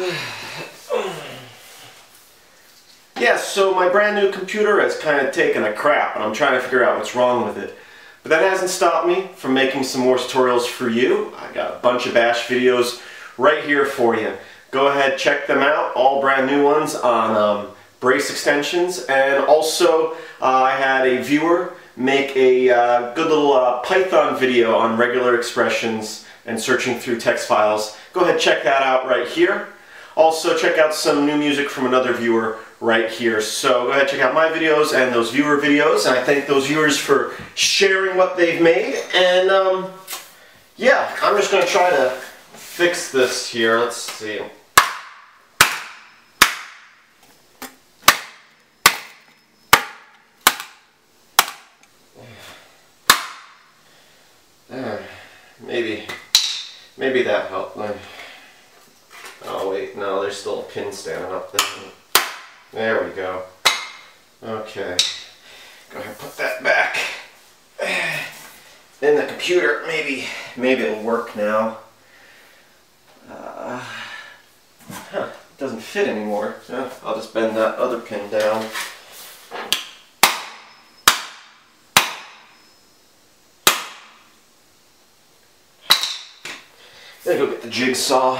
yes, so my brand new computer has kind of taken a crap and I'm trying to figure out what's wrong with it. But that hasn't stopped me from making some more tutorials for you. I got a bunch of bash videos right here for you. Go ahead, check them out, all brand new ones on um, brace expansions. And also, uh, I had a viewer make a uh, good little uh, Python video on regular expressions and searching through text files. Go ahead, check that out right here. Also, check out some new music from another viewer right here. So go ahead, check out my videos and those viewer videos. And I thank those viewers for sharing what they've made. And um, yeah, I'm just going to try to fix this here. Let's see. maybe, maybe that helped. Wait, no, there's still a pin standing up there. There we go. Okay. Go ahead and put that back. In the computer, maybe, maybe it'll work now. Uh, huh, it doesn't fit anymore. Yeah, I'll just bend that other pin down. Then go get the jigsaw.